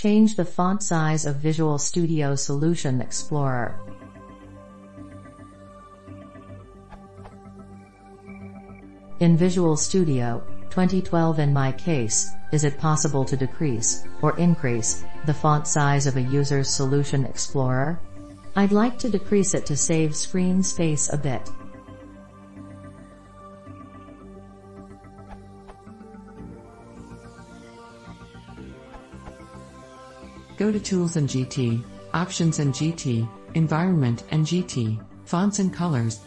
Change the font size of Visual Studio Solution Explorer. In Visual Studio 2012 in my case, is it possible to decrease, or increase, the font size of a user's Solution Explorer? I'd like to decrease it to save screen space a bit. Go to Tools and GT, Options and GT, Environment and GT, Fonts and Colors.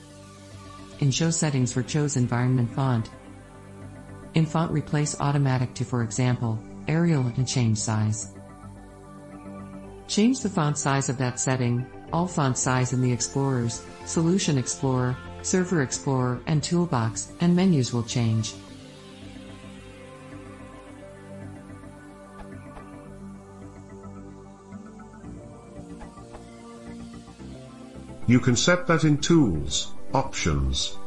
In Show Settings for Chose Environment Font. In Font Replace Automatic to for example, Arial and change size. Change the font size of that setting, all font size in the Explorers, Solution Explorer, Server Explorer and Toolbox, and menus will change. You can set that in Tools, Options.